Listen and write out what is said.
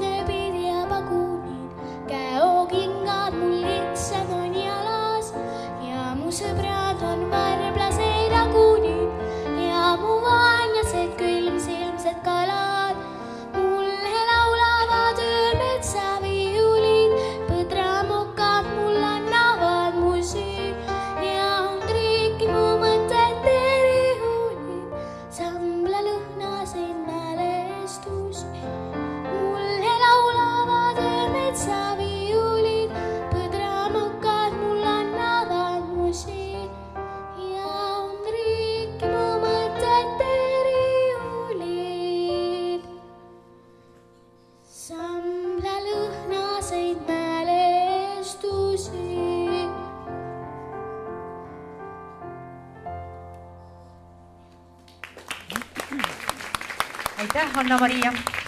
nebija pagūta. Ansambla lõhnaseid mälestusi. aitäh, Anna-Maria